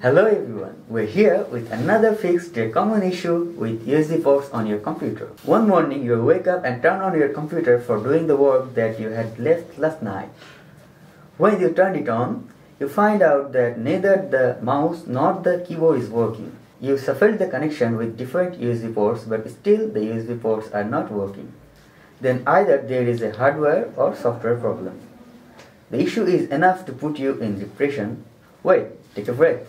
Hello everyone, we're here with another fixed a common issue with USB ports on your computer. One morning you wake up and turn on your computer for doing the work that you had left last night. When you turn it on, you find out that neither the mouse nor the keyboard is working. You suffered the connection with different USB ports but still the USB ports are not working. Then either there is a hardware or software problem. The issue is enough to put you in depression. Wait, take a breath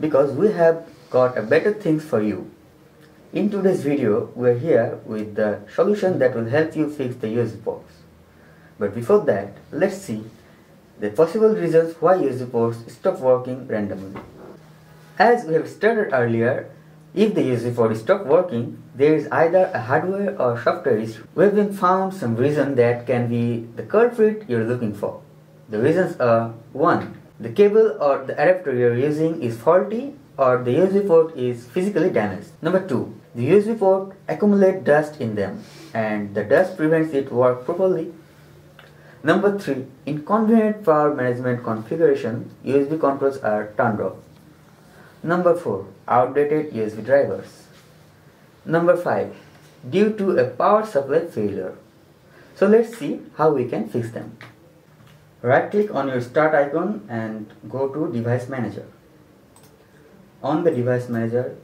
because we have got a better things for you. In today's video, we're here with the solution that will help you fix the USB ports. But before that, let's see the possible reasons why USB ports stop working randomly. As we have stated earlier, if the USB port stop working, there is either a hardware or software issue. We have been found some reason that can be the culprit you're looking for. The reasons are 1 the cable or the adapter you are using is faulty or the USB port is physically damaged. Number 2. The USB port accumulate dust in them and the dust prevents it work properly. Number 3. Inconvenient power management configuration USB controls are turned off. Number 4. Outdated USB drivers. Number 5. Due to a power supply failure. So let's see how we can fix them. Right click on your start icon and go to device manager. On the device manager,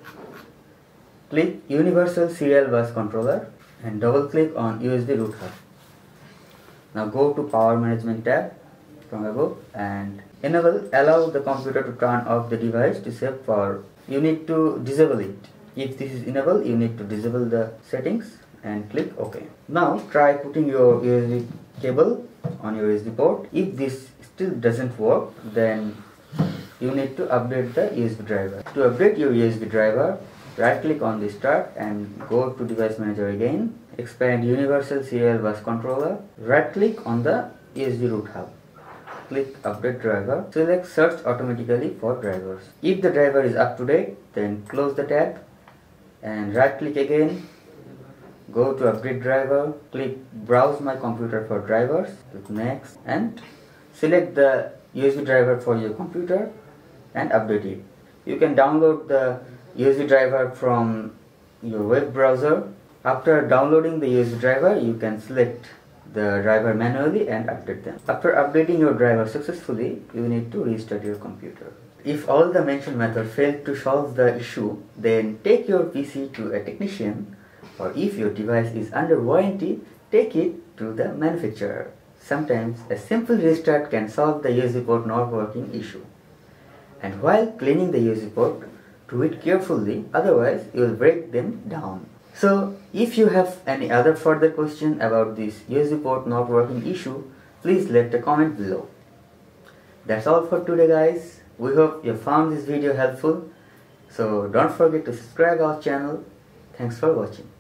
click universal serial bus controller and double click on USB root hub. Now go to power management tab from above and enable allow the computer to turn off the device to save power. You need to disable it. If this is enabled, you need to disable the settings and click OK. Now try putting your USB cable on your USB port. If this still doesn't work, then you need to update the USB driver. To update your USB driver, right click on the start and go to device manager again. Expand universal serial bus controller. Right click on the USB root hub. Click update driver. Select search automatically for drivers. If the driver is up to date, then close the tab and right click again go to update driver click browse my computer for drivers click next and select the USB driver for your computer and update it. You can download the USB driver from your web browser. After downloading the USB driver you can select the driver manually and update them. After updating your driver successfully you need to restart your computer. If all the mentioned methods fail to solve the issue then take your PC to a technician or if your device is under warranty, take it to the manufacturer. Sometimes a simple restart can solve the USB port not working issue. And while cleaning the USB port, do it carefully, otherwise you will break them down. So if you have any other further question about this USB port not working issue, please let a comment below. That's all for today guys. We hope you found this video helpful. So don't forget to subscribe our channel. Thanks for watching.